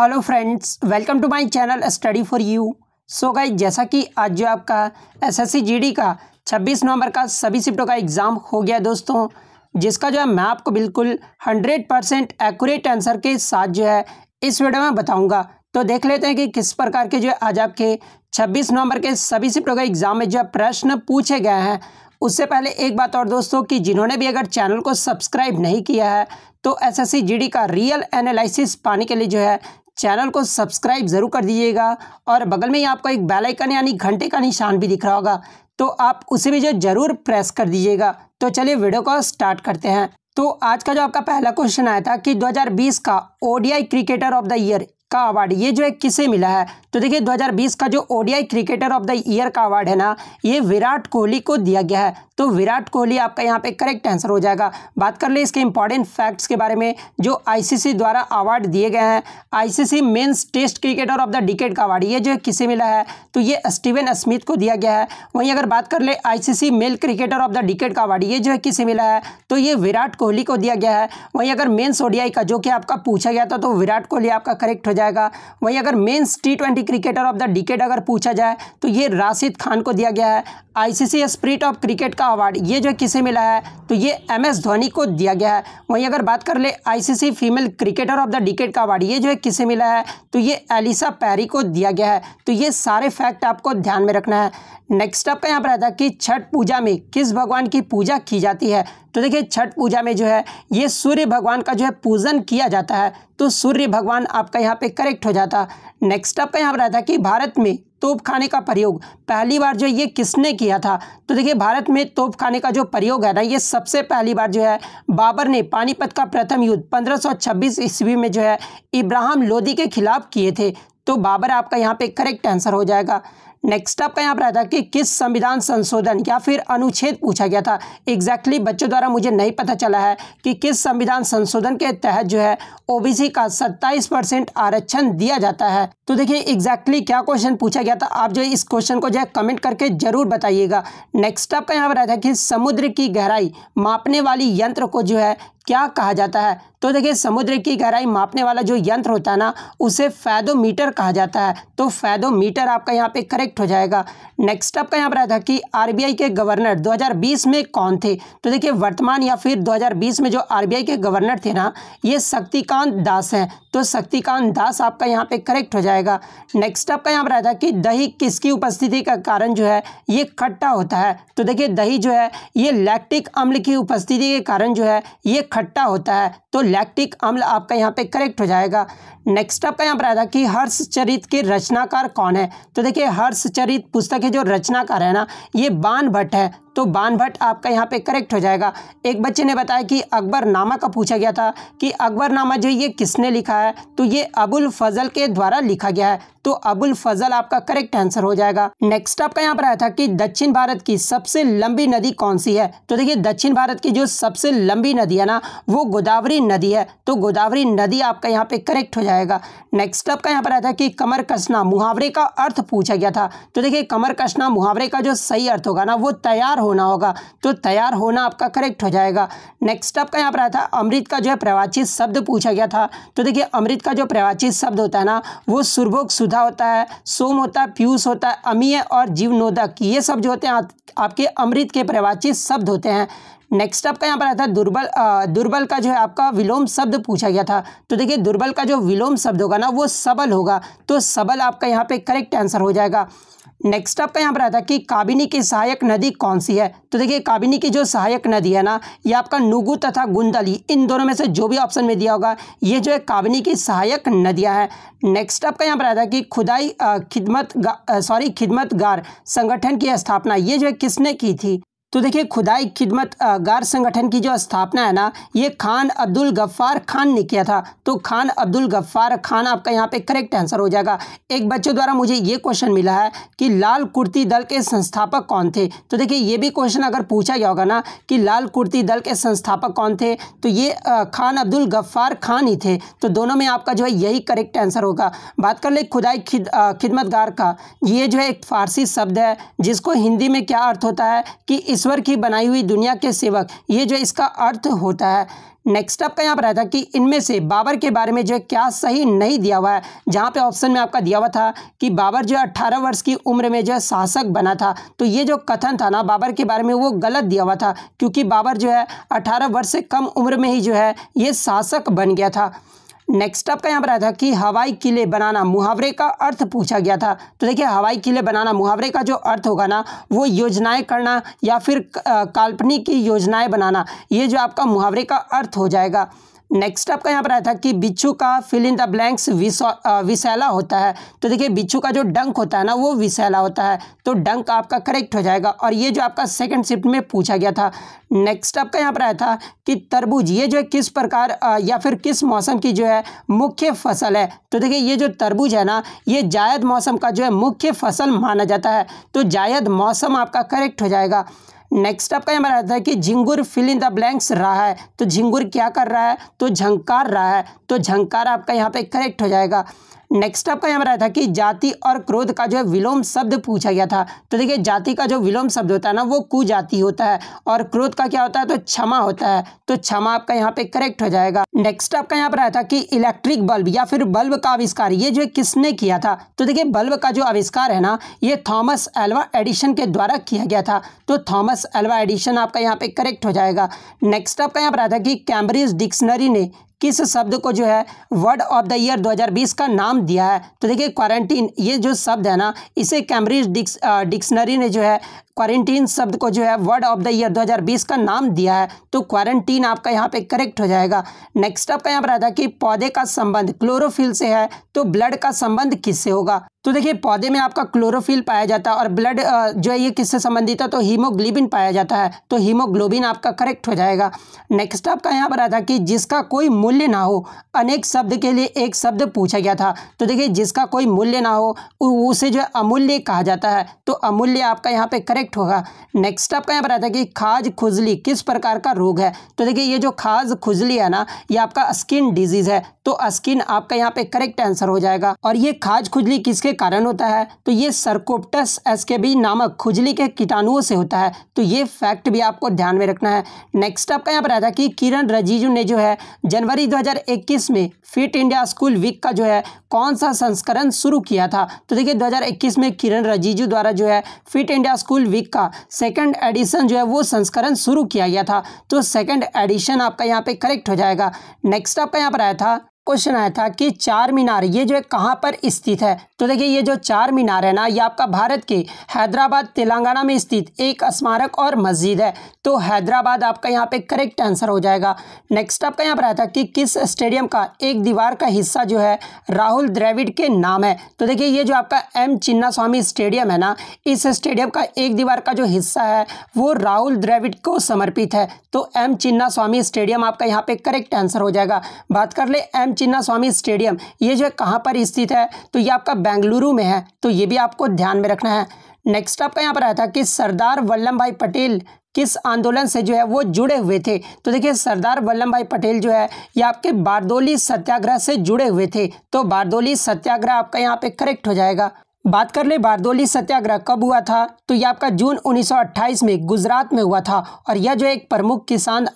Hello friends welcome to my channel study for you so guys जैसा कि आज जो आपका एसएससी जीडी का 26 नवंबर का सभी शिफ्टों का एग्ज़ाम हो गया दोस्तों, जिसका जो है मैं आपको बिल्कुल 100 परसेंट एक्यूरेट आंसर के साथ जो है इस वीडियो में बताऊँगा। तो देख लेते हैं कि किस प्रकार के जो है आज आपके 26 नवंबर के सभी शिफ्टों का एग्ज़ाम में जो प्रश्न पूछे गए हैं। उससे पहले एक बात और दोस्तों कि जिन्होंने भी अगर चैनल को सब्सक्राइब नहीं किया है तो एस एस का रियल एनालिसिस पाने के लिए जो है चैनल को सब्सक्राइब ज़रूर कर दीजिएगा और बगल में ही आपको एक बेल आइकन यानी घंटे का निशान भी दिख रहा होगा तो आप उसे भी जो ज़रूर प्रेस कर दीजिएगा। तो चलिए वीडियो को स्टार्ट करते हैं। तो आज का जो आपका पहला क्वेश्चन आया था कि 2020 का ODI cricketer of the year का अवार्ड ये जो है किसे मिला है? तो देखिए 2020 का जो ODI cricketer of the year का अवार्ड है ना, ये विराट कोहली को दिया गया है। तो विराट कोहली आपका यहाँ पे करेक्ट आंसर हो जाएगा। बात कर ले इसके इंपॉर्टेंट फैक्ट्स के बारे में, जो आईसीसी द्वारा अवार्ड दिए गए हैं। ICC men's test cricketer of the decade का अवार्ड ये जो है किसे मिला है? तो ये स्टीवन स्मिथ को दिया गया है। वहीं अगर बात कर ले ICC male cricketer of the decade का अवार्ड ये जो है किसे मिला है? तो ये विराट कोहली को दिया गया है। वहीं अगर मेन्स ओडीआई का, जो कि आपका पूछा गया था तो विराट कोहली आपका करेक्ट हो जाएगा। वहीं अगर men's T twenty cricketer of the decade अगर पूछा जाए तो ये राशिद खान को दिया गया है। आईसीसी स्प्रिट ऑफ़ क्रिकेट का अवार्ड ये जो किसे मिला है तो ये एम एस धोनी को दिया गया है। वहीं अगर बात कर ले ICC female cricketer of the decade का अवार्ड ये जो है किसे मिला है तो ये एलिसा पैरी को दिया गया है। तो ये सारे फैक्ट आपको ध्यान में रखना है। नेक्स्ट आपका यहाँ पर आता है कि छठ पूजा में किस भगवान की पूजा की जाती है? तो देखिए, छठ पूजा में जो है, ये सूर्य भगवान का जो है पूजन किया जाता है। तो सूर्य भगवान आपका यहाँ पे करेक्ट हो जाता। नेक्स्ट आपका यहाँ पर आता कि भारत में तोप खाने का प्रयोग, पहली बार जो ये किसने किया था? तो देखिए, भारत में तोप खाने का जो प्रयोग है ना, ये सबसे पहली बार जो है, बाबर ने पानीपत का प्रथम युद्ध 1526 ईस्वी में जो है, इब्राहिम लोदी के खिलाफ किए थे। तो बाबर आपका यहाँ पे करेक्ट आंसर हो जाएगा। नेक्स्ट आपका यहाँ पर आया था कि किस संविधान संशोधन, या फिर अनुच्छेद पूछा गया था। एग्जैक्टली exactly बच्चों द्वारा मुझे नहीं पता चला है कि किस संविधान संशोधन के तहत जो है ओबीसी का 27 परसेंट आरक्षण दिया जाता है। तो देखिए एग्जैक्टली exactly क्या क्वेश्चन पूछा गया था, आप जो इस क्वेश्चन को जो है कमेंट करके ज़रूर बताइएगा। नेक्स्ट आपका यहाँ पर आया था कि समुद्र की गहराई मापने वाली यंत्र को जो है, क्या कहा जाता है? तो देखिए, समुद्र की गहराई मापने वाला जो यंत्र होता है ना, उसे फैदोमीटर कहा जाता है। तो फैदोमीटर आपका यहाँ पे करेक्ट हो जाएगा। नेक्स्ट आपका यहाँ पर आता है कि आरबीआई के गवर्नर 2020 में कौन थे? तो देखिए, वर्तमान या फिर 2020 में जो आरबीआई के गवर्नर थे ना, ये शक्तिकांत दास हैं। तो शक्तिकांत दास आपका यहाँ पे करेक्ट हो जाएगा। नेक्स्ट आपका यहाँ पर आता है कि दही किसकी उपस्थिति का कारण जो है, ये खट्टा होता है। तो देखिए, दही जो है, ये लैक्टिक अम्ल की उपस्थिति के कारण जो है, ये खट्टा होता है। तो लैक्टिक अम्ल आपका यहाँ पे करेक्ट हो जाएगा। नेक्स्ट आपका यहाँ पर आया था कि हर्षचरित के रचनाकार कौन है? तो देखिए हर्षचरित पुस्तक है जो रचनाकार है ना, ये बान भट्ट है। तो बान भट्ट आपका यहाँ पे करेक्ट हो जाएगा। एक बच्चे ने बताया कि अकबर नामा का पूछा गया था कि अकबर नामा जो, ये किसने लिखा है? तो ये अबुल फजल के द्वारा लिखा गया है। तो अबुल फजल आपका करेक्ट आंसर हो जाएगा। नेक्स्ट आपका यहाँ पर आया था कि दक्षिण भारत की सबसे लंबी नदी कौन सी है? तो देखिए, दक्षिण भारत की जो सबसे लंबी नदी है ना, वो गोदावरी नदी है। तो गोदावरी नदी आपका यहाँ पे करेक्ट हो जाएगा। नेक्स्ट आपका यहाँ पर आया था कि कमर कसना, मुहावरे का अर्थ पूछा गया था। तो देखिए, कमर कसना मुहावरे का जो सही अर्थ होगा ना, वो तैयार होना होगा। तो तैयार होना आपका करेक्ट हो जाएगा। नेक्स्ट आपका यहाँ पर आया था, अमृत का जो है प्रवाचित शब्द पूछा गया था। तो देखिए, अमृत का जो प्रवाचित शब्द होता है ना, वो सुरभोग सुधा होता है, सोम होता है, पीयूष होता है, अमीय और जीवनोदक। ये सब जो होते हैं आपके अमृत के प्रवाचित शब्द होते हैं। नेक्स्ट आपका यहाँ पर आता है दुर्बल दुर्बल का जो है आपका विलोम शब्द पूछा गया था। तो देखिए, दुर्बल का जो विलोम शब्द होगा ना, वो सबल होगा। तो सबल आपका यहाँ पे करेक्ट आंसर हो जाएगा। नेक्स्ट आपका यहाँ पर आता है कि काबिनी की सहायक नदी कौन सी है? तो देखिए, काबिनी की जो सहायक नदी है ना, ये आपका नुगु तथा गुंदली, इन दोनों में से जो भी ऑप्शन में दिया होगा, ये जो है काबिनी की सहायक नदियाँ हैं। नेक्स्ट आपका यहाँ पर आता है कि खुदाई खिदमत सॉरी खिदमतगार संगठन की स्थापना, ये जो है किसने की थी? तो देखिए, खुदाई खिदमत गार संगठन की जो स्थापना है ना, ये खान अब्दुल गफ्फार खान ने किया था। तो खान अब्दुल गफ्फार खान आपका यहाँ पे करेक्ट आंसर हो जाएगा। एक बच्चों द्वारा मुझे ये क्वेश्चन मिला है कि लाल कुर्ती दल के संस्थापक कौन थे? तो देखिए, ये भी क्वेश्चन अगर पूछा गया होगा ना कि लाल कुर्ती दल के संस्थापक कौन थे? तो ये खान अब्दुल गफ्फार खान ही थे। तो दोनों में आपका जो है यही करेक्ट आंसर होगा। बात कर ले खुदाई खिद खिदमतगार का। ये जो है एक फारसी शब्द है, जिसको हिंदी में क्या अर्थ होता है कि ईश्वर की बनाई हुई दुनिया के सेवक। ये जो इसका अर्थ होता है। नेक्स्ट आपका यहाँ पर आया था कि इनमें से बाबर के बारे में जो है क्या सही नहीं दिया हुआ है। जहाँ पे ऑप्शन में आपका दिया हुआ था कि बाबर जो है अट्ठारह वर्ष की उम्र में जो है शासक बना था। तो ये जो कथन था ना बाबर के बारे में वो गलत दिया हुआ था। क्योंकि बाबर जो है अट्ठारह वर्ष से कम उम्र में ही जो है ये शासक बन गया था। नेक्स्ट आपका यहाँ पर आया था कि हवाई किले बनाना मुहावरे का अर्थ पूछा गया था। तो देखिए, हवाई किले बनाना मुहावरे का जो अर्थ होगा ना, वो योजनाएँ करना या फिर काल्पनिक की योजनाएँ बनाना, ये जो आपका मुहावरे का अर्थ हो जाएगा। नेक्स्ट आपका यहाँ पर आया था कि बिच्छू का फिल इन द ब्लैंक्स विशैला होता है। तो देखिए, बिच्छू का जो डंक होता है ना, वो विशैला होता है। तो डंक आपका करेक्ट हो जाएगा। और ये जो आपका सेकंड शिफ्ट में पूछा गया था नेक्स्ट आपका यहाँ पर आया था कि तरबूज, ये जो है किस प्रकार या फिर किस मौसम की जो है मुख्य फ़सल है? तो देखिए, ये जो तरबूज है ना, ये जायद मौसम का जो है मुख्य फ़सल माना जाता है। तो जायद मौसम आपका करेक्ट हो जाएगा। नेक्स्ट आपका यहाँ आता है कि झिंगुर फिल इन द ब्लैंक्स रहा है। तो झिंगुर क्या कर रहा है? तो झंकार रहा है। तो झंकार आपका यहाँ पे करेक्ट हो जाएगा। नेक्स्ट आपका यहाँ पर था कि जाति और क्रोध का जो है विलोम शब्द पूछा गया था। तो देखिए, जाति का जो विलोम शब्द होता है ना, वो कुजाति होता है और क्रोध का क्या होता है? तो क्षमा होता है। तो क्षमा आपका यहाँ पे करेक्ट हो जाएगा। नेक्स्ट आपका यहाँ पर आया था कि इलेक्ट्रिक बल्ब या फिर बल्ब का आविष्कार, ये जो किसने किया था? तो देखिए बल्ब का जो आविष्कार है ना, ये थॉमस एल्वा एडिशन के द्वारा किया गया था। तो थॉमस एल्वा एडिशन आपका यहाँ पे करेक्ट हो जाएगा। नेक्स्ट आपका यहाँ पर आया था कि कैम्ब्रिज डिक्शनरी ने किस शब्द को जो है वर्ड ऑफ़ द ईयर 2020 का नाम दिया है? तो देखिए क्वारंटीन ये जो शब्द है ना, इसे कैम्ब्रिज डिक्स डिक्शनरी ने जो है क्वारंटीन शब्द को जो है वर्ड ऑफ़ द ईयर 2020 का नाम दिया है तो क्वारंटीन आपका यहाँ पे करेक्ट हो जाएगा। नेक्स्ट आपका यहाँ पर आता है कि पौधे का संबंध क्लोरोफिल से है तो ब्लड का संबंध किससे होगा? तो देखिए, पौधे में आपका क्लोरोफिल पाया जाता है और ब्लड जो है ये किससे संबंधित है तो हीमोग्लोबिन पाया जाता है तो हीमोग्लोबिन आपका करेक्ट हो जाएगा। नेक्स्ट आपका यहाँ पर आता है कि जिसका कोई मूल्य ना हो, अनेक शब्द के लिए एक शब्द पूछा गया था तो देखिए जिसका कोई मूल्य ना हो उसे जो है अमूल्य कहा जाता है तो अमूल्य आपका यहाँ पे करेक्ट होगा। नेक्स्ट आपका यहाँ पर आता है कि खाज खुजली किस प्रकार का रोग है? तो देखिए, ये जो खाज खुजली है ना, ये आपका स्किन डिज़ीज़ है। तो स्किन आपका यहाँ पे करेक्ट आंसर हो जाएगा। और ये खाज खुजली किसके कारण होता है? तो ये सरकोप्टस एसकेबी नामक खुजली के कीटाणुओं से होता है। तो ये फैक्ट भी आपको ध्यान में रखना है। नेक्स्ट आपका यहाँ पर आता है कि किरण रजीजू ने जो है, जनवरी 2021 में फिट इंडिया स्कूल वीक का जो है, कौन सा संस्करण शुरू किया था? तो देखिए 2021 में किरण रजीजू द्वारा जो है फिट इंडिया स्कूल वीक का सेकंड एडिशन जो है वो संस्करण शुरू किया गया था। तो सेकंड एडिशन आपका यहाँ पे करेक्ट हो जाएगा। नेक्स्ट आपका यहाँ पर आया था क्वेश्चन आया था कि चार मीनार, ये जो है कहाँ पर स्थित है? तो देखिए, ये जो चार मीनार है ना, ये आपका भारत के हैदराबाद, तेलंगाना में स्थित एक स्मारक और मस्जिद है। तो हैदराबाद आपका यहाँ पे करेक्ट आंसर हो जाएगा। नेक्स्ट आपका यहाँ पर आया था कि किस स्टेडियम का एक दीवार का हिस्सा जो है, राहुल द्रविड़ के नाम है। तो देखिए, ये जो आपका एम चिन्ना स्टेडियम है ना, इस स्टेडियम का एक दीवार का जो हिस्सा है, वो राहुल द्रविड़ को समर्पित है। तो एम चिन्ना स्टेडियम आपका यहाँ पे करेक्ट आंसर हो जाएगा। बात कर ले एम चिन्ना स्वामी स्टेडियम, ये जो है कहाँ पर स्थित है? तो ये आपका बेंगलुरु में है तो ये भी आपको ध्यान में रखना है। नेक्स्ट आपका यहाँ पर आया था कि सरदार वल्लभ भाई पटेल किस आंदोलन से जो है वो जुड़े हुए थे? तो देखिए, सरदार वल्लभ भाई पटेल जो है, ये आपके बारदोली सत्याग्रह से जुड़े हुए थे। तो बारदोली सत्याग्रह आपका यहाँ पे करेक्ट हो जाएगा। बात कर ले, बारदोली सत्याग्रह कब हुआ था? तो ये आपका जून 1928 में गुजरात में हुआ था और यह जो एक प्रमुख किसान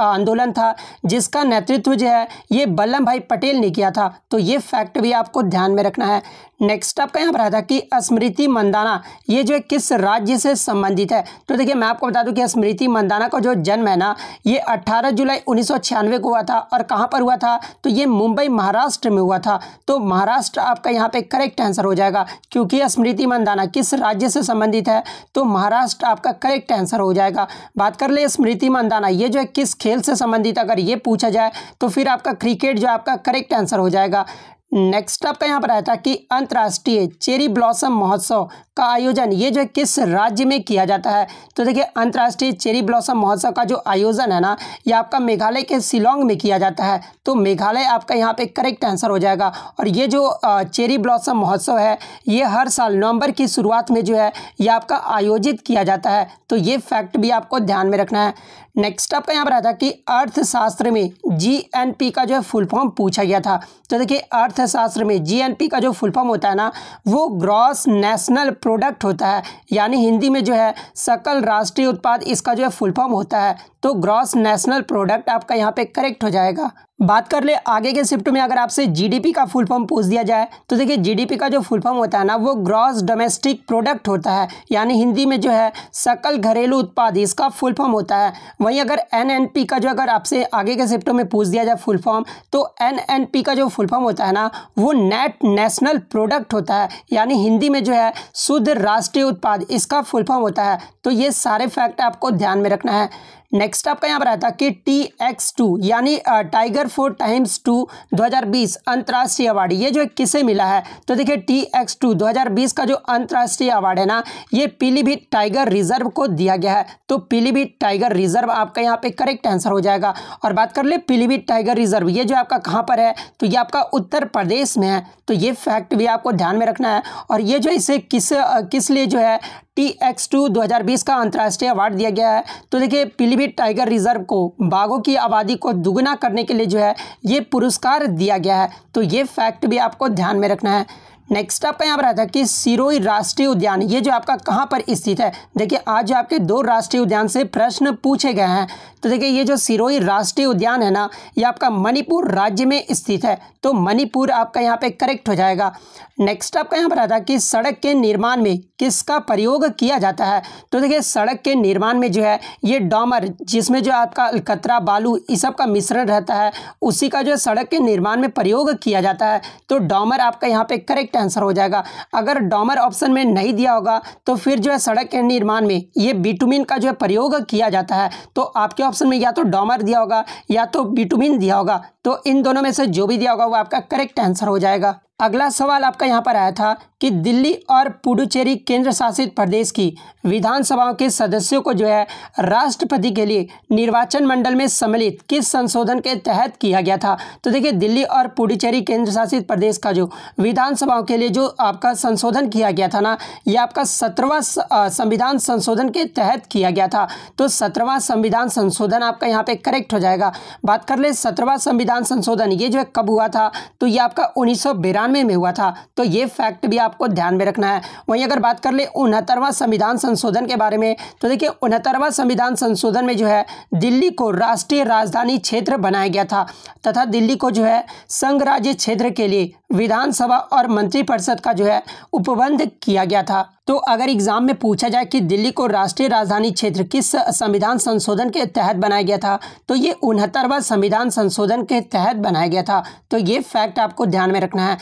आंदोलन था, जिसका नेतृत्व जो है, ये वल्लभ भाई पटेल ने किया था। तो ये फैक्ट भी आपको ध्यान में रखना है। नेक्स्ट आपका यहाँ पर था कि स्मृति मंदाना, ये जो है किस राज्य से संबंधित है? तो देखिए, मैं आपको बता दूँ कि स्मृति मंदाना का जो जन्म है ना, ये 18 जुलाई उन्नीस सौ छियानवे को हुआ था और कहाँ पर हुआ था? तो ये मुंबई, महाराष्ट्र में हुआ था। तो महाराष्ट्र आपका यहाँ पे करेक्ट आंसर हो जाएगा क्योंकि स्मृति मंदाना किस राज्य से संबंधित है? तो महाराष्ट्र आपका करेक्ट आंसर हो जाएगा। बात कर ले स्मृति मंदाना, ये जो है किस खेल से संबंधित अगर ये पूछा जाए तो फिर आपका क्रिकेट जो आपका करेक्ट आंसर हो जाएगा। नेक्स्ट आपका यहाँ पर आया था कि अंतर्राष्ट्रीय चेरी ब्लॉसम महोत्सव का आयोजन, ये जो है किस राज्य में किया जाता है? तो देखिए, अंतर्राष्ट्रीय चेरी ब्लॉसम महोत्सव का जो आयोजन है ना, ये आपका मेघालय के शिलोंग में किया जाता है। तो मेघालय आपका यहाँ पे करेक्ट आंसर हो जाएगा। और ये जो चेरी ब्लॉसम महोत्सव है, ये हर साल नवंबर की शुरुआत में जो है, ये आपका आयोजित किया जाता है। तो ये फैक्ट भी आपको ध्यान में रखना है। नेक्स्ट आपका यहाँ पर आता कि अर्थशास्त्र में जीएनपी का जो है फुल फॉर्म पूछा गया था। तो देखिए, अर्थशास्त्र में जीएनपी का जो फुल फॉर्म होता है ना, वो ग्रॉस नेशनल प्रोडक्ट होता है। यानी हिंदी में जो है, सकल राष्ट्रीय उत्पाद इसका जो है फुल फॉर्म होता है। तो ग्रॉस नेशनल प्रोडक्ट आपका यहाँ पे करेक्ट हो जाएगा। बात कर ले, आगे के शिफ्ट में अगर आपसे जीडीपी का फुल फॉर्म पूछ दिया जाए तो देखिए जीडीपी का जो फुल फॉर्म होता है ना, वो ग्रॉस डोमेस्टिक प्रोडक्ट होता है। यानी हिंदी में जो है, सकल घरेलू उत्पाद, इसका फुल फॉर्म होता है। वहीं अगर एनएनपी का जो अगर आपसे आगे के शिफ्टों में पूछ दिया जाए फुल फॉर्म तो एनएनपी का जो फुल फॉर्म होता है ना, वो नेट नेशनल प्रोडक्ट होता है। यानी हिंदी में जो है, शुद्ध राष्ट्रीय उत्पाद, इसका फुल फॉर्म होता है। तो ये सारे फैक्ट आपको ध्यान में रखना है। नेक्स्ट आपका यहाँ पर आता कि टी एक्स टू यानी टाइगर फोर टाइम्स टू 2020 अंतर्राष्ट्रीय अवार्ड, ये जो किसे मिला है? तो देखिए टी एक्स टू दो हज़ार बीस का जो अंतर्राष्ट्रीय अवार्ड है ना, ये पीलीभीत टाइगर रिज़र्व को दिया गया है। तो पीलीभीत टाइगर रिज़र्व आपका यहाँ पे करेक्ट आंसर हो जाएगा। और बात कर ले पीलीभीत टाइगर रिज़र्व ये जो आपका कहाँ पर है? तो ये आपका उत्तर प्रदेश में है। तो ये फैक्ट भी आपको ध्यान में रखना है। और ये जो इसे किस किस लिए जो है? टी एक्स टू दो का अंतर्राष्ट्रीय अवार्ड दिया गया है। तो देखिए पीलीभीत टाइगर रिज़र्व को, बाघों की आबादी को दुगना करने के लिए जो है, ये पुरस्कार दिया गया है। तो ये फैक्ट भी आपको ध्यान में रखना है। नेक्स्ट आपका यहाँ पर आता है कि सिरोई राष्ट्रीय उद्यान। ये जो आपका कहाँ पर स्थित है? देखिए, आज जो आपके दो राष्ट्रीय उद्यान से प्रश्न पूछे गए हैं। तो देखिए, ये जो सिरोही राष्ट्रीय उद्यान है ना, ये आपका मणिपुर राज्य में स्थित है। तो मणिपुर आपका यहाँ पे करेक्ट हो जाएगा। नेक्स्ट आपका यहाँ पर आता है कि सड़क के निर्माण में किसका प्रयोग किया जाता है? तो देखिए, सड़क के निर्माण में जो है, ये डॉमर, जिसमें जो आपका कतरा बालू इस सब का मिश्रण रहता है, उसी का जो सड़क के निर्माण में प्रयोग किया जाता है। तो डॉमर आपका यहाँ पे करेक्ट आंसर हो जाएगा। अगर डॉमर ऑप्शन में नहीं दिया होगा तो फिर जो है सड़क के निर्माण में ये बिटुमिन का जो है प्रयोग किया जाता है। तो आपके ऑप्शन में या तो डॉमर दिया होगा, या तो बिटुमिन दिया होगा। तो इन दोनों में से जो भी दिया होगा, वो आपका करेक्ट आंसर हो जाएगा। अगला सवाल आपका यहाँ पर आया था कि दिल्ली और पुडुचेरी केंद्र शासित प्रदेश की विधानसभाओं के सदस्यों को जो है राष्ट्रपति के लिए निर्वाचन मंडल में सम्मिलित किस संशोधन के तहत किया गया था? तो देखिए, दिल्ली और पुडुचेरी केंद्र शासित प्रदेश का जो विधानसभाओं के लिए जो आपका संशोधन किया गया था ना, ये आपका सत्रहवा संविधान संशोधन के तहत किया गया था। तो सत्रहवा संविधान संशोधन आपका यहाँ पे करेक्ट हो जाएगा। बात कर ले, सत्रहवा संविधान संशोधन ये जो है कब हुआ था? तो ये आपका उन्नीस में हुआ था। तो ये फैक्ट भी आपको ध्यान में रखना है। वहीं अगर बात कर ले उनहत्तरवां संविधान संशोधन के बारे में तो देखिए उनहत्तरवां संविधान संशोधन में जो है, दिल्ली को राष्ट्रीय राजधानी क्षेत्र बनाया गया था। तथा दिल्ली को जो है, संघ राज्य क्षेत्र के लिए विधानसभा और मंत्रिपरिषद का जो है, उपबंध किया गया था। तो अगर एग्ज़ाम में पूछा जाए कि दिल्ली को राष्ट्रीय राजधानी क्षेत्र किस संविधान संशोधन के तहत बनाया गया था तो ये उनहत्तरवा संविधान संशोधन के तहत बनाया गया था। तो ये फैक्ट आपको ध्यान में रखना है।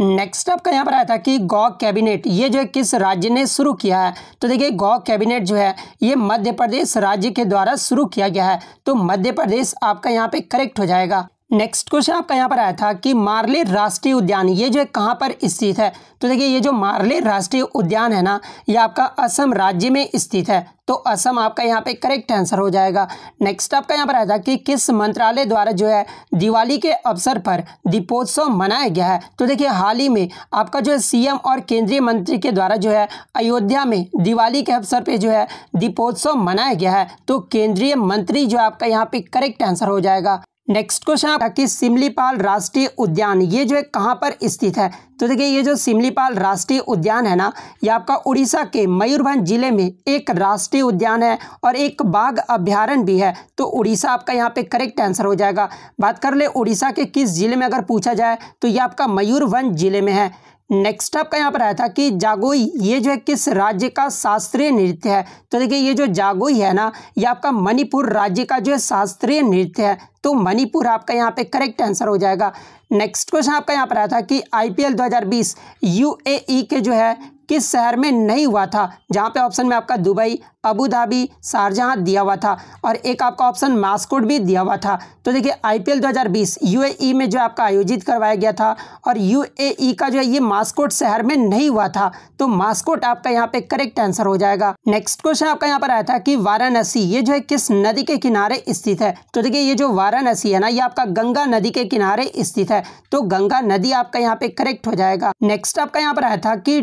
नेक्स्ट आपका यहाँ पर आया था कि गौ कैबिनेट, ये जो है किस राज्य ने शुरू किया है? तो देखिए, गौ कैबिनेट जो है, ये मध्य प्रदेश राज्य के द्वारा शुरू किया गया है। तो मध्य प्रदेश आपका यहाँ पे करेक्ट हो जाएगा। नेक्स्ट क्वेश्चन आपका यहाँ पर आया था कि मार्ले राष्ट्रीय उद्यान, ये जो है कहाँ पर स्थित है? तो देखिए, ये जो मार्ले राष्ट्रीय उद्यान है ना, ये आपका असम राज्य में स्थित है। तो असम आपका यहाँ पे करेक्ट आंसर हो जाएगा। नेक्स्ट आपका यहाँ पर आया था कि किस मंत्रालय द्वारा जो है दिवाली के अवसर पर दीपोत्सव मनाया गया है? तो देखिए, हाल ही में आपका जो है सीएम और केंद्रीय मंत्री के द्वारा जो है अयोध्या में दिवाली के अवसर पर जो है दीपोत्सव मनाया गया है। तो केंद्रीय मंत्री जो आपका यहाँ पे करेक्ट आंसर हो जाएगा। नेक्स्ट क्वेश्चन आपका कि सिमलीपाल राष्ट्रीय उद्यान, ये जो है कहाँ पर स्थित है? तो देखिए, ये जो सिमलीपाल राष्ट्रीय उद्यान है ना, ये आपका उड़ीसा के मयूरभंज ज़िले में एक राष्ट्रीय उद्यान है और एक बाघ अभ्यारण्य भी है। तो उड़ीसा आपका यहाँ पे करेक्ट आंसर हो जाएगा। बात कर ले उड़ीसा के किस ज़िले में अगर पूछा जाए तो ये आपका मयूरभंज ज़िले में है। नेक्स्ट आपका यहाँ पर आया था कि जागोई, ये जो है किस राज्य का शास्त्रीय नृत्य है? तो देखिए, ये जो जागोई है ना, ये आपका मणिपुर राज्य का जो है शास्त्रीय नृत्य है। तो मणिपुर आपका यहाँ पे करेक्ट आंसर हो जाएगा। नेक्स्ट क्वेश्चन आपका यहाँ पर आया था कि आईपीएल 2020 यूएई के जो है किस शहर में नहीं हुआ था? जहाँ पे ऑप्शन में आपका दुबई, अबू धाबी, शारजहाँ दिया हुआ था और एक आपका ऑप्शन मास्कोट भी दिया हुआ था। तो देखिए आईपीएल 2020 यूएई में जो आपका आयोजित करवाया गया था और यूएई का जो है ये मास्कोट शहर में नहीं हुआ था। तो मास्कोट आपका यहाँ पे करेक्ट आंसर हो जाएगा। नेक्स्ट क्वेश्चन आपका यहाँ पर आया था कि वाराणसी, ये जो है किस नदी के किनारे स्थित है? तो देखिए, ये जो वाराणसी है ना, ये आपका गंगा नदी के किनारे स्थित है। तो गंगा नदी आपका यहाँ पे करेक्ट हो जाएगा। नेक्स्ट आपका यहाँ पर आया था कि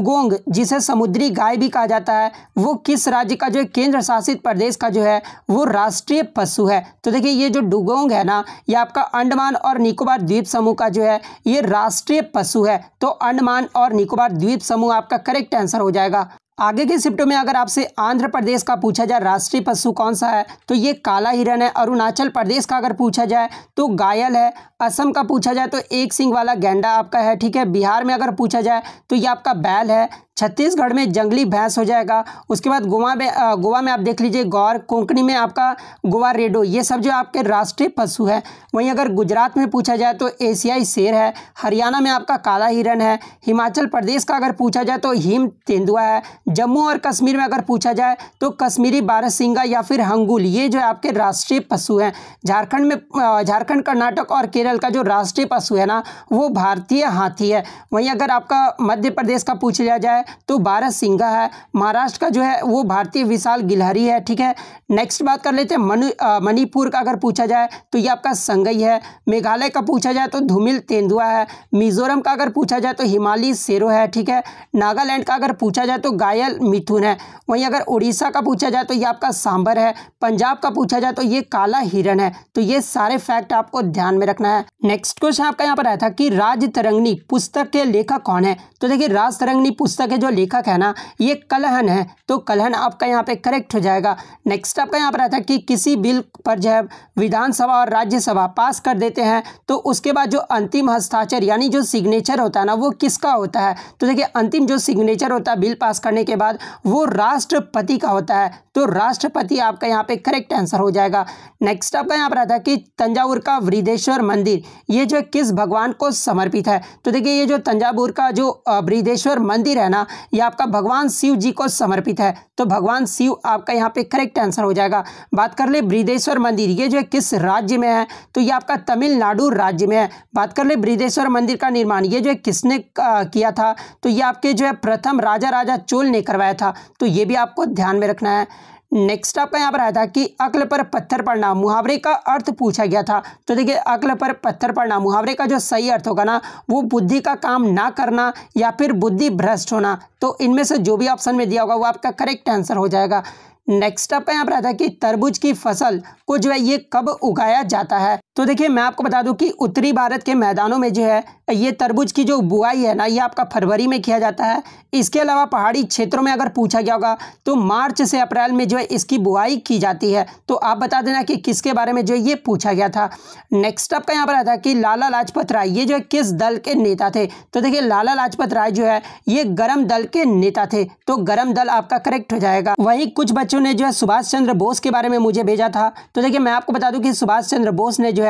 डुगोंग जिसे समुद्री गाय भी कहा जाता है, वो किस राज्य का जो है केंद्र शासित प्रदेश का जो है, वो राष्ट्रीय पशु है। तो देखिए, ये जो डुगोंग है ना, ये आपका अंडमान और निकोबार द्वीप समूह का जो है, ये राष्ट्रीय पशु है। तो अंडमान और निकोबार द्वीप समूह, आपका करेक्ट आंसर हो जाएगा। आगे के शिफ्ट में अगर आपसे आंध्र प्रदेश का पूछा जाए, राष्ट्रीय पशु कौन सा है तो ये काला हिरन है। अरुणाचल प्रदेश का अगर पूछा जाए तो गायल है। असम का पूछा जाए तो एक सिंह वाला गेंडा आपका है, ठीक है। बिहार में अगर पूछा जाए तो ये आपका बैल है। छत्तीसगढ़ में जंगली भैंस हो जाएगा। उसके बाद गोवा में गोवा में आप देख लीजिए, गौर, कोंकणी में आपका गोवा रेडो, ये सब जो आपके राष्ट्रीय पशु है, वहीं अगर गुजरात में पूछा जाए तो एशियाई शेर है, हरियाणा में आपका काला हिरन है, हिमाचल प्रदेश का अगर पूछा जाए तो हिम तेंदुआ है, जम्मू और कश्मीर में अगर पूछा जाए तो कश्मीरी बारहसिंगा या फिर हंगुल, ये जो आपके राष्ट्रीय पशु हैं, झारखंड में झारखंड, कर्नाटक और केरल का जो राष्ट्रीय पशु है ना, वो भारतीय हाथी है। वहीं अगर आपका मध्य प्रदेश का पूछ लिया जाए तो बारह सिंगा है। महाराष्ट्र का जो है, वो भारतीय विशाल गिलहरी है, ठीक है? नेक्स्ट बात कर लेते हैं, मनु मणिपुर का अगर पूछा जाए तो ये आपका संगई है। मेघालय का पूछा जाए तो धूमिल तेंदुआ है। मिजोरम का अगर पूछा जाए तो हिमालय सेरो है, ठीक है? नागालैंड का अगर पूछा जाए तो गायल मिथुन है। वहीं अगर उड़ीसा का पूछा जाए तो ये आपका सांबर है। पंजाब का पूछा जाए तो ये काला हिरन है। तो ये सारे फैक्ट आपको ध्यान में रखना है। नेक्स्ट क्वेश्चन आपका यहाँ पर आया था कि राज तरंगनी पुस्तक के लेखक कौन है? तो देखिए, राज तरंगनी पुस्तक है जो लेखक है ना, ये कलहन है। तो कलहन आपका यहाँ पे करेक्ट हो जाएगा। नेक्स्ट आपका यहाँ पर आता है कि किसी बिल पर जब विधानसभा और राज्यसभा पास कर देते हैं। तो उसके बाद जो अंतिम हस्ताक्षर यानी जो सिग्नेचर होता है ना, वो किसका होता है? तो देखिए, अंतिम जो सिग्नेचर होता है बिल पास करने के बाद, वो राष्ट्रपति का होता है। तो राष्ट्रपति आपका यहाँ पे करेक्ट आंसर हो जाएगा। नेक्स्ट आपका यहाँ पर आता है कि तंजावुर का वृद्धेश्वर मंदिर, ये जो किस भगवान को समर्पित है? तो देखिए, ये जो तंजावुर का जो वृद्धेश्वर मंदिर है ना ये आपका भगवान शिव जी को समर्पित है तो भगवान शिव आपका यहाँ पे करेक्ट आंसर हो जाएगा। बात कर ले बृदेश्वर मंदिर, ये जो है किस राज्य में है? तो ये आपका तमिलनाडु राज्य में है। बात कर ले बृदेश्वर मंदिर का निर्माण, ये जो है किसने किया था? तो ये आपके जो है प्रथम राजा राजा चोल ने करवाया था। तो ये भी आपको ध्यान में रखना है। नेक्स्ट आपका यहाँ पर आया था कि अक्ल पर पत्थर पड़ना, मुहावरे का अर्थ पूछा गया था। तो देखिए, अक्ल पर पत्थर पड़ना, मुहावरे का जो सही अर्थ होगा ना, वो बुद्धि का काम ना करना या फिर बुद्धि भ्रष्ट होना तो इनमें से जो भी ऑप्शन में दिया होगा, वो आपका करेक्ट आंसर हो जाएगा। नेक्स्ट आपका यहाँ पर आया था कि तरबूज की फ़सल को जो है ये कब उगाया जाता है? तो देखिए, मैं आपको बता दूँ कि उत्तरी भारत के मैदानों में जो है, ये तरबूज की जो बुआई है ना, ये आपका फरवरी में किया जाता है। इसके अलावा पहाड़ी क्षेत्रों में अगर पूछा गया होगा तो मार्च से अप्रैल में जो है, इसकी बुआई की जाती है। तो आप बता देना कि किसके बारे में जो है, ये पूछा गया था। नेक्स्ट आपका यहाँ पर आता है कि लाला लाजपत राय, ये जो है, किस दल के नेता थे? तो देखिए, लाला लाजपत राय जो है, ये गर्म दल के नेता थे। तो गर्म दल आपका करेक्ट हो जाएगा। वही कुछ बच्चों ने जो है, सुभाष चंद्र बोस के बारे में मुझे भेजा था। तो देखिए, मैं आपको बता दूँ कि सुभाष चंद्र बोस ने जो है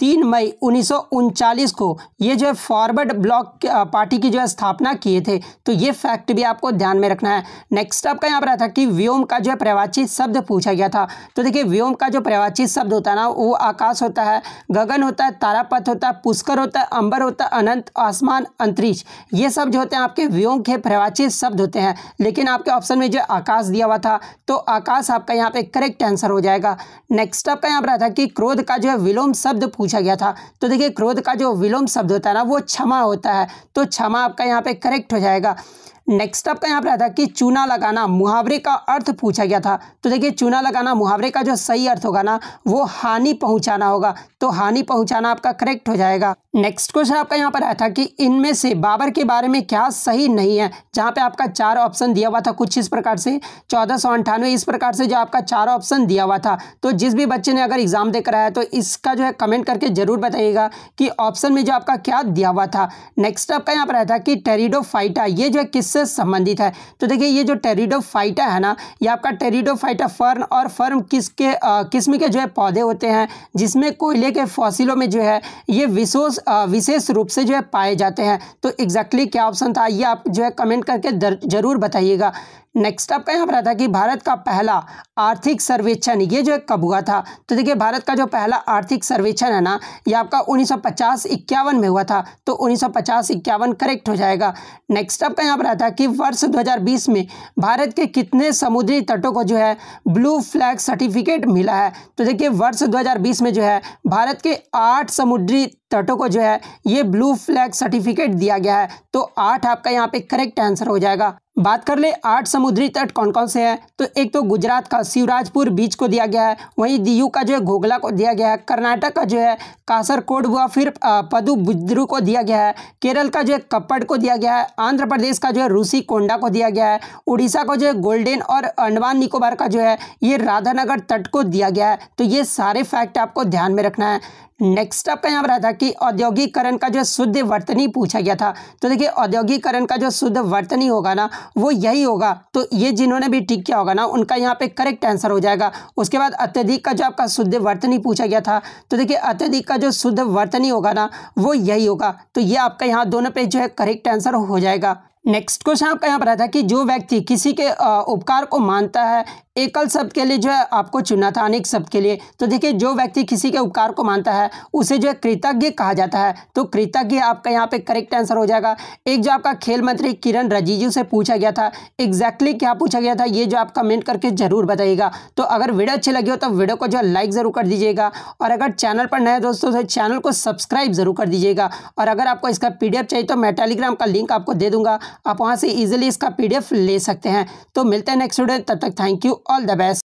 तीन मई उन्नीस को ये जो है फॉरवर्ड ब्लॉक पार्टी की जो है स्थापना किए थे। तो ये फैक्ट भी आपको ध्यान में रखना है। नेक्स्ट आपका यहाँ पर था कि व्योम का जो है प्रवाची शब्द पूछा गया था। तो देखिए, व्योम का जो प्रवाची शब्द होता है ना, वो आकाश होता है, गगन होता है, तारापथ होता है, पुष्कर होता है, अंबर होता है, अनंत, आसमान, अंतरिक्ष। ये सब जो होते हैं, आपके व्योम के प्रवाची शब्द होते हैं। लेकिन आपके ऑप्शन में जो आकाश दिया हुआ था तो आकाश आपका यहाँ पे करेक्ट आंसर हो जाएगा। नेक्स्ट आपका यहाँ पर था कि क्रोध का जो है विलोम शब्द पूछ पूछा गया था। तो देखिए, क्रोध का जो विलोम शब्द होता है ना, वो क्षमा होता है। तो क्षमा आपका यहाँ पे करेक्ट हो जाएगा। नेक्स्ट आपका यहाँ पर आया था कि चूना लगाना, मुहावरे का अर्थ पूछा गया था। तो देखिए, चूना लगाना, मुहावरे का जो सही अर्थ होगा ना, वो हानि पहुंचाना होगा। तो हानि पहुंचाना आपका करेक्ट हो जाएगा। नेक्स्ट क्वेश्चन आपका यहाँ पर आया था कि इनमें से बाबर के बारे में क्या सही नहीं है? जहाँ पे आपका चार ऑप्शन दिया हुआ था कुछ इस प्रकार से। चौदह सौ अंठानवे इस प्रकार से जो आपका चार ऑप्शन दिया हुआ था। तो जिस भी बच्चे ने अगर एग्ज़ाम देकर आया तो इसका जो है कमेंट करके ज़रूर बताइएगा कि ऑप्शन में जो आपका क्या दिया हुआ था। नेक्स्ट आपका यहाँ पर आया था कि टेरिडोफाइटा ये जो है किससे संबंधित है। तो देखिए, ये जो टेरिडोफाइटा है ना, ये आपका टेरिडोफाइटा फर्न और फर्म किसके किस्म के जो है पौधे होते हैं, जिसमें कोयले के फॉसिलों में जो है, ये विशेष विशेष रूप से जो है पाए जाते हैं। तो एग्जैक्टली क्या ऑप्शन था, ये आप जो है कमेंट करके ज़रूर बताइएगा। नेक्स्ट आपका यहाँ पर आता है कि भारत का पहला आर्थिक सर्वेक्षण, ये जो कब हुआ था? तो देखिए, भारत का जो पहला आर्थिक सर्वेक्षण है ना, ये आपका उन्नीस सौ इक्यावन में हुआ था तो उन्नीस सौ इक्यावन करेक्ट हो जाएगा। नेक्स्ट आपका यहाँ पर आता है कि वर्ष 2020 में भारत के कितने समुद्री तटों को जो है ब्लू फ्लैग सर्टिफिकेट मिला है? तो देखिए, वर्ष 2020 में जो है भारत के आठ समुद्री तटों को जो है ये ब्लू फ्लैग सर्टिफिकेट दिया गया है तो आठ आपका यहाँ पे करेक्ट आंसर हो जाएगा। बात कर ले, आठ समुद्री तट कौन कौन से हैं? तो एक तो गुजरात का शिवराजपुर बीच को दिया गया है, वहीं दीयू का जो है घोगला को दिया गया है, कर्नाटक का जो है कासरकोड व फिर पदु बुद्रु को दिया गया है, केरल का जो है कप्पड़ को दिया गया है, आंध्र प्रदेश का जो है, रूसी कोंडा को दिया गया है, उड़ीसा को जो है, गोल्डन और अंडमान निकोबार का जो है, ये राधानगर तट को दिया गया है। तो ये सारे फैक्ट आपको ध्यान में रखना है। नेक्स्ट आपका यहाँ पर आता कि औद्योगिकरण का जो शुद्ध वर्तनी पूछा गया था। तो देखिए, औद्योगिकरण का जो शुद्ध वर्तनी होगा ना, वो यही होगा। तो ये जिन्होंने भी टिक किया होगा ना, उनका यहाँ पे करेक्ट आंसर हो जाएगा। उसके बाद अत्यधिक का जो आपका शुद्ध वर्तनी पूछा गया था तो देखिए, अत्यधिक का जो शुद्ध वर्तनी होगा ना, वो यही होगा। तो ये आपका यहाँ दोनों पे जो है करेक्ट आंसर हो जाएगा। नेक्स्ट क्वेश्चन आपका यहाँ पर आता है कि जो व्यक्ति किसी के उपकार को मानता है एकल शब्द के लिए जो है, आपको चुना था अनेक शब्द के लिए। तो देखिए, जो व्यक्ति किसी के उपकार को मानता है, उसे जो है कृतज्ञ कहा जाता है। तो कृतज्ञ आपका यहाँ पे करेक्ट आंसर हो जाएगा। एक जो आपका खेल मंत्री किरण रजीजू से पूछा गया था एग्जैक्टली क्या पूछा गया था, ये जो आप कमेंट करके ज़रूर बताइएगा। तो अगर वीडियो अच्छी लगी हो तो वीडियो को जो लाइक ज़रूर कर दीजिएगा। और अगर चैनल पर नए दोस्तों तो चैनल को सब्सक्राइब ज़रूर कर दीजिएगा। और अगर आपको इसका पीडीएफ चाहिए तो मैं टेलीग्राम का लिंक आपको दे दूँगा। आप वहाँ से ईजिली इसका पीडीएफ ले सकते हैं। तो मिलते हैं नेक्स्ट वीडियो तब तक thank you All the best.